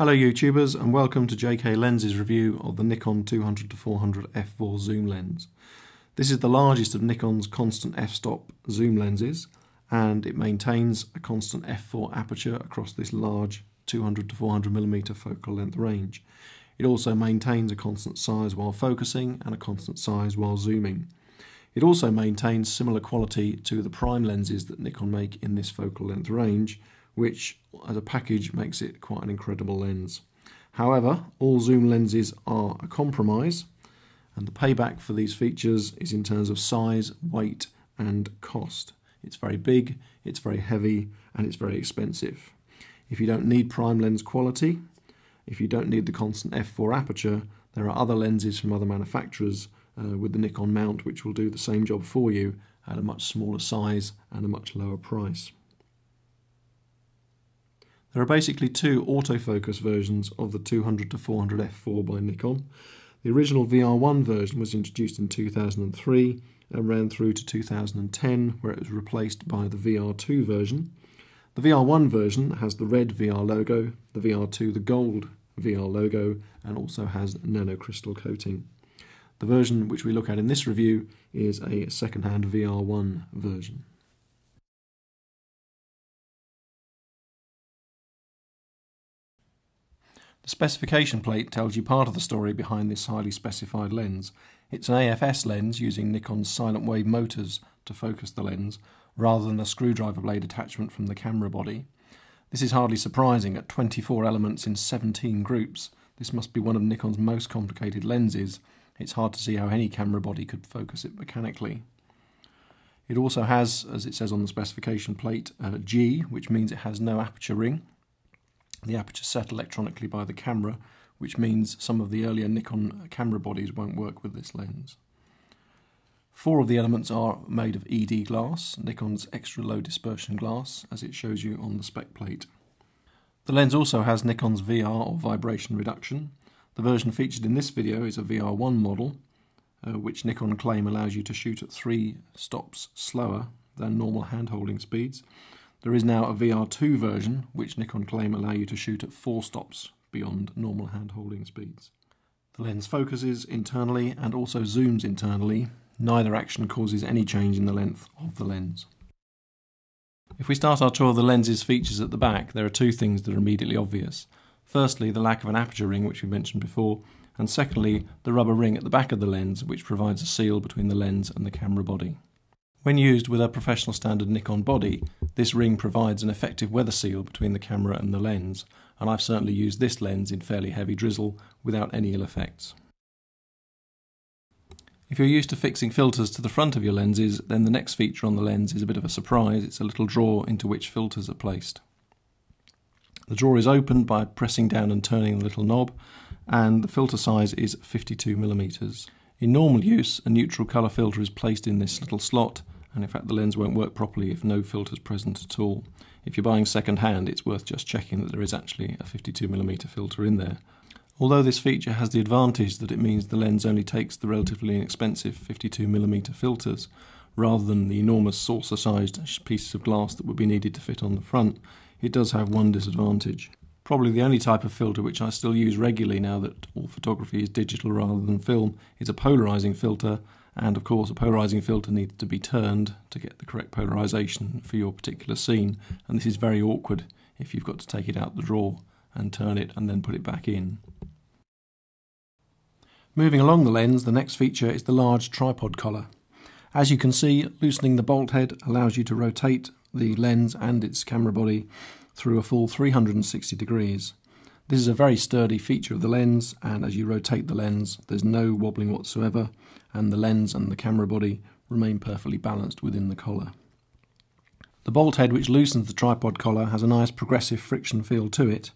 Hello YouTubers and welcome to JK Lenses review of the Nikon 200-400 f4 zoom lens. This is the largest of Nikon's constant f-stop zoom lenses and it maintains a constant f4 aperture across this large 200 to 400 millimeter focal length range. It also maintains a constant size while focusing and a constant size while zooming. It also maintains similar quality to the prime lenses that Nikon make in this focal length range which as a package makes it quite an incredible lens. However, all zoom lenses are a compromise and the payback for these features is in terms of size, weight and cost. It's very big, it's very heavy and it's very expensive. If you don't need prime lens quality, if you don't need the constant f4 aperture, there are other lenses from other manufacturers uh, with the Nikon mount which will do the same job for you at a much smaller size and a much lower price. There are basically two autofocus versions of the 200 to 400 f4 by Nikon. The original VR1 version was introduced in 2003 and ran through to 2010 where it was replaced by the VR2 version. The VR1 version has the red VR logo, the VR2 the gold VR logo and also has nanocrystal coating. The version which we look at in this review is a second-hand VR1 version. Specification plate tells you part of the story behind this highly specified lens. It's an AFS lens using Nikon's silent wave motors to focus the lens, rather than a screwdriver blade attachment from the camera body. This is hardly surprising at 24 elements in 17 groups. This must be one of Nikon's most complicated lenses. It's hard to see how any camera body could focus it mechanically. It also has, as it says on the specification plate, uh, G, which means it has no aperture ring. The aperture set electronically by the camera, which means some of the earlier Nikon camera bodies won't work with this lens. Four of the elements are made of ED glass, Nikon's extra low dispersion glass, as it shows you on the spec plate. The lens also has Nikon's VR or vibration reduction. The version featured in this video is a VR1 model, uh, which Nikon claim allows you to shoot at three stops slower than normal hand-holding speeds. There is now a VR2 version, which Nikon claim allow you to shoot at four stops beyond normal hand-holding speeds. The lens focuses internally and also zooms internally. Neither action causes any change in the length of the lens. If we start our tour of the lens's features at the back, there are two things that are immediately obvious. Firstly, the lack of an aperture ring, which we mentioned before, and secondly, the rubber ring at the back of the lens, which provides a seal between the lens and the camera body. When used with a professional standard Nikon body, this ring provides an effective weather seal between the camera and the lens, and I've certainly used this lens in fairly heavy drizzle without any ill effects. If you're used to fixing filters to the front of your lenses, then the next feature on the lens is a bit of a surprise. It's a little drawer into which filters are placed. The drawer is opened by pressing down and turning the little knob, and the filter size is 52 millimeters. In normal use, a neutral colour filter is placed in this little slot, and in fact the lens won't work properly if no filter is present at all. If you're buying second hand, it's worth just checking that there is actually a 52mm filter in there. Although this feature has the advantage that it means the lens only takes the relatively inexpensive 52mm filters, rather than the enormous saucer-sized pieces of glass that would be needed to fit on the front, it does have one disadvantage. Probably the only type of filter which I still use regularly now that all photography is digital rather than film is a polarizing filter and of course a polarizing filter needs to be turned to get the correct polarization for your particular scene and this is very awkward if you've got to take it out the drawer and turn it and then put it back in. Moving along the lens, the next feature is the large tripod collar. As you can see, loosening the bolt head allows you to rotate the lens and its camera body through a full 360 degrees. This is a very sturdy feature of the lens and as you rotate the lens there's no wobbling whatsoever and the lens and the camera body remain perfectly balanced within the collar. The bolt head which loosens the tripod collar has a nice progressive friction feel to it.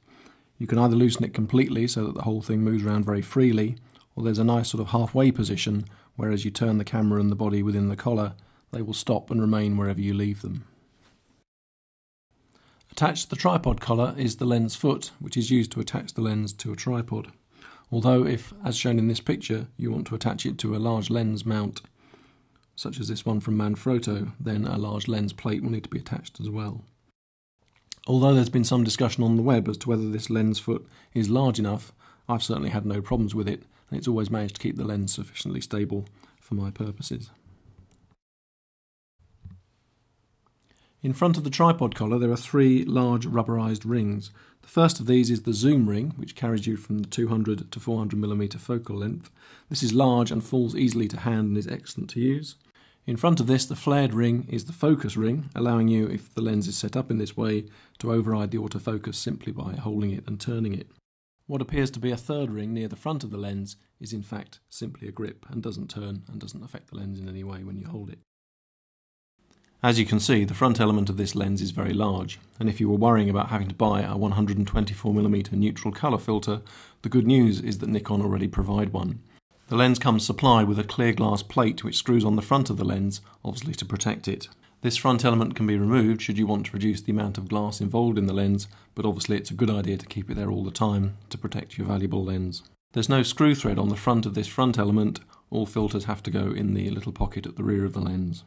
You can either loosen it completely so that the whole thing moves around very freely or there's a nice sort of halfway position where as you turn the camera and the body within the collar they will stop and remain wherever you leave them. Attached to the tripod collar is the lens foot, which is used to attach the lens to a tripod. Although if, as shown in this picture, you want to attach it to a large lens mount, such as this one from Manfrotto, then a large lens plate will need to be attached as well. Although there's been some discussion on the web as to whether this lens foot is large enough, I've certainly had no problems with it, and it's always managed to keep the lens sufficiently stable for my purposes. In front of the tripod collar there are three large rubberized rings. The first of these is the zoom ring, which carries you from the 200 to 400 mm focal length. This is large and falls easily to hand and is excellent to use. In front of this, the flared ring is the focus ring, allowing you, if the lens is set up in this way, to override the autofocus simply by holding it and turning it. What appears to be a third ring near the front of the lens is in fact simply a grip and doesn't turn and doesn't affect the lens in any way when you hold it. As you can see, the front element of this lens is very large, and if you were worrying about having to buy a 124mm neutral colour filter, the good news is that Nikon already provide one. The lens comes supplied with a clear glass plate which screws on the front of the lens, obviously to protect it. This front element can be removed should you want to reduce the amount of glass involved in the lens, but obviously it's a good idea to keep it there all the time to protect your valuable lens. There's no screw thread on the front of this front element, all filters have to go in the little pocket at the rear of the lens.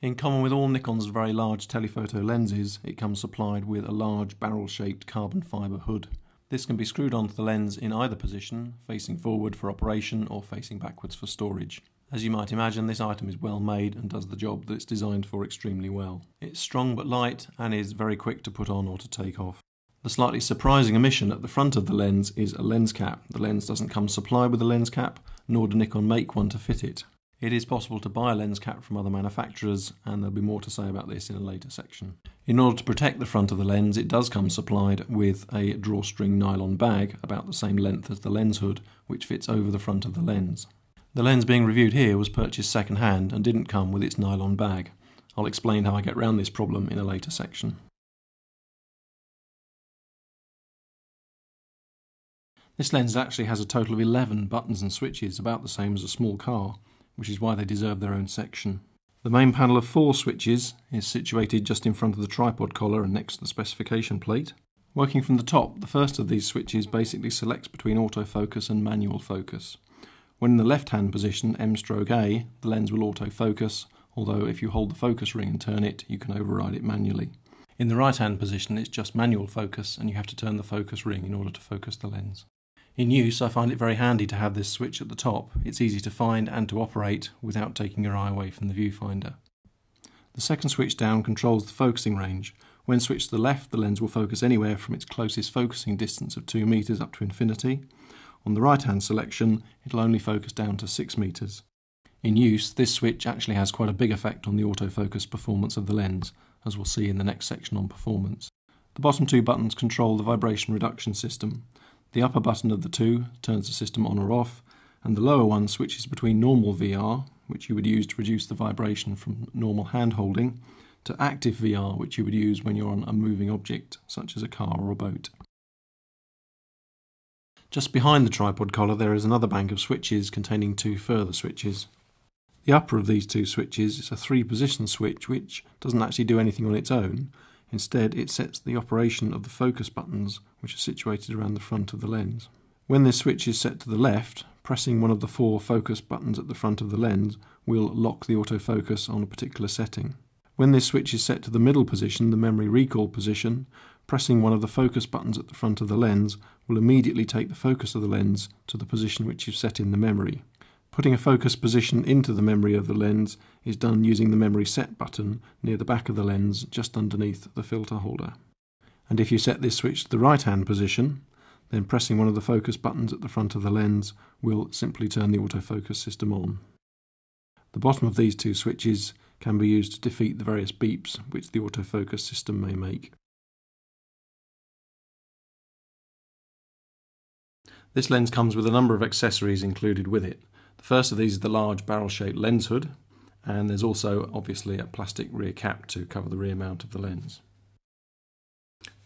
In common with all Nikon's very large telephoto lenses, it comes supplied with a large barrel-shaped carbon fibre hood. This can be screwed onto the lens in either position, facing forward for operation or facing backwards for storage. As you might imagine, this item is well made and does the job that it's designed for extremely well. It's strong but light and is very quick to put on or to take off. The slightly surprising omission at the front of the lens is a lens cap. The lens doesn't come supplied with a lens cap, nor do Nikon make one to fit it. It is possible to buy a lens cap from other manufacturers, and there'll be more to say about this in a later section. In order to protect the front of the lens, it does come supplied with a drawstring nylon bag about the same length as the lens hood, which fits over the front of the lens. The lens being reviewed here was purchased second hand and didn't come with its nylon bag. I'll explain how I get around this problem in a later section. This lens actually has a total of 11 buttons and switches, about the same as a small car which is why they deserve their own section. The main panel of four switches is situated just in front of the tripod collar and next to the specification plate. Working from the top, the first of these switches basically selects between autofocus and manual focus. When in the left-hand position, M stroke A, the lens will autofocus, although if you hold the focus ring and turn it, you can override it manually. In the right-hand position, it's just manual focus, and you have to turn the focus ring in order to focus the lens. In use, I find it very handy to have this switch at the top. It's easy to find and to operate without taking your eye away from the viewfinder. The second switch down controls the focusing range. When switched to the left, the lens will focus anywhere from its closest focusing distance of 2 metres up to infinity. On the right hand selection, it'll only focus down to 6 metres. In use, this switch actually has quite a big effect on the autofocus performance of the lens, as we'll see in the next section on performance. The bottom two buttons control the vibration reduction system. The upper button of the two turns the system on or off, and the lower one switches between normal VR, which you would use to reduce the vibration from normal hand holding, to active VR, which you would use when you're on a moving object, such as a car or a boat. Just behind the tripod collar there is another bank of switches containing two further switches. The upper of these two switches is a three position switch which doesn't actually do anything on its own, Instead, it sets the operation of the focus buttons, which are situated around the front of the lens. When this switch is set to the left, pressing one of the four focus buttons at the front of the lens will lock the autofocus on a particular setting. When this switch is set to the middle position, the memory recall position, pressing one of the focus buttons at the front of the lens will immediately take the focus of the lens to the position which you've set in the memory. Putting a focus position into the memory of the lens is done using the memory set button near the back of the lens just underneath the filter holder. And if you set this switch to the right hand position, then pressing one of the focus buttons at the front of the lens will simply turn the autofocus system on. The bottom of these two switches can be used to defeat the various beeps which the autofocus system may make. This lens comes with a number of accessories included with it. The first of these is the large barrel-shaped lens hood, and there's also obviously a plastic rear cap to cover the rear mount of the lens.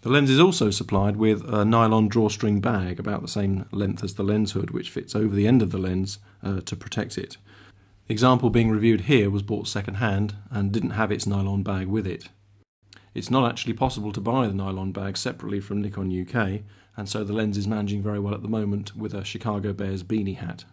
The lens is also supplied with a nylon drawstring bag about the same length as the lens hood, which fits over the end of the lens uh, to protect it. The example being reviewed here was bought second hand and didn't have its nylon bag with it. It's not actually possible to buy the nylon bag separately from Nikon UK, and so the lens is managing very well at the moment with a Chicago Bears beanie hat.